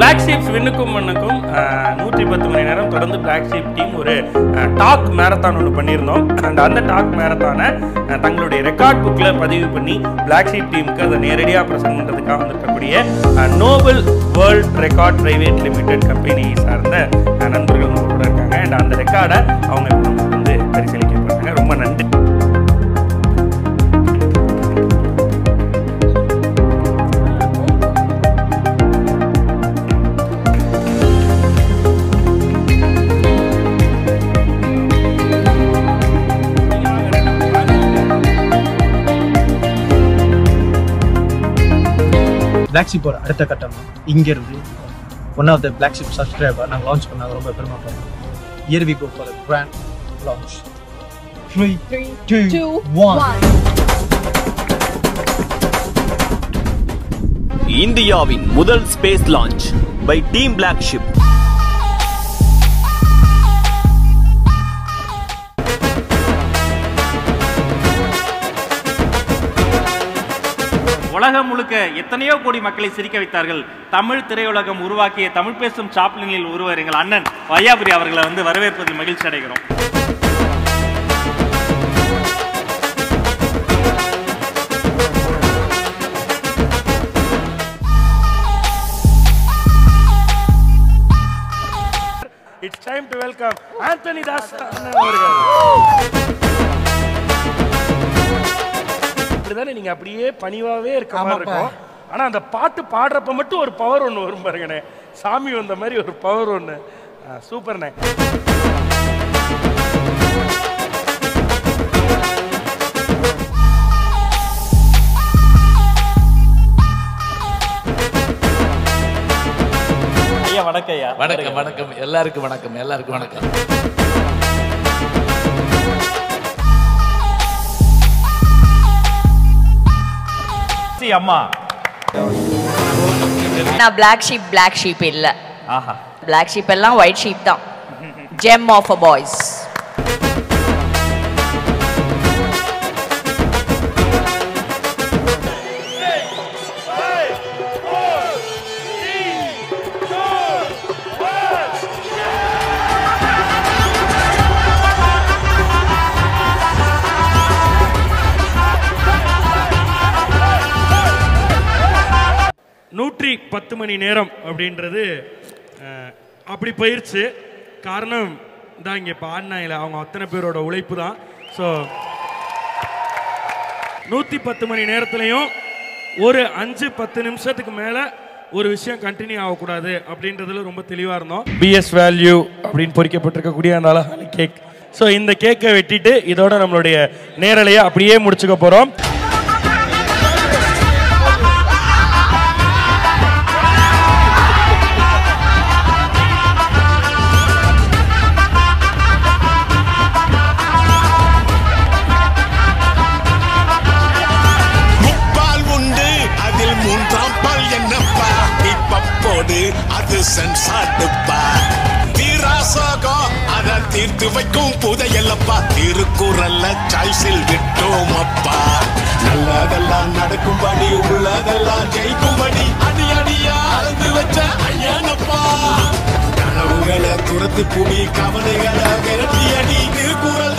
Black ships விண்ணுக்கும் மண்ணுக்கும் நூற்றி பத்து மணி நேரம் தொடர்ந்து பிளாக் ஷீப் டீம் ஒரு டாக் மேரத்தான் ஒன்று பண்ணியிருந்தோம். அண்ட் அந்த டாக் மேரத்தானை தங்களுடைய ரெக்கார்ட் புக்கில் பதிவு பண்ணி பிளாக் ஷீப் டீமுக்கு அதை நேரடியாக ப்ரெசென்ட் பண்ணுறதுக்காக வந்திருக்கக்கூடிய Nobel World Record private limited company சார்ந்த நண்பர்கள் கூட இருக்காங்க. அண்ட் அந்த ரெக்கார்டை அவங்க பிளாக் ஷிப்போட அடுத்த கட்டம் இங்கேருந்து one of the black ship subscriber நாங்கள் லான்ச் பண்ணாங்க ரொம்ப பெருமைப்படுறோம் year we go for grand launch three two one. இந்தியாவின் முதல் space launch by team black ship உலகம் முழுக்க எத்தனையோ கோடி மக்களை சிரிக்க வைத்தார்கள். தமிழ் திரையுலகம் உருவாக்கிய தமிழ் பேசும் சாப்ளினில் ஒருவர் எங்கள் அண்ணன் வையாபுரி அவர்களை வந்து வரவேற்பதில் மகிழ்ச்சி அடைகிறோம். It's time to welcome Antony Das இப்படிதானே நீங்க அப்படியே பணிவாவே இருக்க மாதிரி இருக்கும். ஆனா அந்த பாட்டு பாடுறப்ப மட்டும் ஒரு பவர் ஒன்று வரும் பாருங்கண்ணே. சாமி வந்த மாதிரி ஒரு பவர் ஒன்று சூப்பர்ண்ணே. ஐயா வணக்கம் ஐயா. வணக்கம். வணக்கம். எல்லாருக்கும் வணக்கம் எல்லாருக்கும் வணக்கம். சி அம்மா. நான் பிளாக் ஷீப் பிளாக் ஷீப் இல்ல. ஆஹா. பிளாக் ஷீப் எல்லாம் ஒயிட் ஷீப் தான். ஜெம் ஆஃப் அ பாய்ஸ் நூற்றி பத்து மணி நேரம் அப்படின்றது அப்படி போயிருச்சு. காரணம் தான் இங்கே இப்போ ஆடினாங்களே அவங்க அத்தனை பேரோட உழைப்பு தான். ஸோ நூற்றி பத்து மணி நேரத்துலையும் ஒரு அஞ்சு பத்து நிமிஷத்துக்கு மேலே ஒரு விஷயம் கண்டினியூ ஆகக்கூடாது அப்படின்றதுல ரொம்ப தெளிவாக இருந்தோம். பிஎஸ் வேல்யூ அப்படின்னு பொறிக்கப்பட்டிருக்கக்கூடிய அந்த அழகான கேக் ஸோ இந்த கேக்கை வெட்டிட்டு இதோட நம்மளுடைய நேரலையை அப்படியே முடிச்சுக்க போகிறோம் போடு அது சென்சாட்டுப்பா தீராசோகம் அதை தீர்த்து வைக்கும் புதையல்லப்பா திருக்குறள்ல சாய்ஸில் விட்டோம் அப்பா. நல்லதெல்லாம் நடக்கும்படி உள்ளதெல்லாம் ஜெயிக்கும்படி அடி அடியா அளந்து வச்ச ஐயனப்பா. கனவுகளை துரத்து புடி கவலைகளை விரட்டி அடி. திருக்குறள்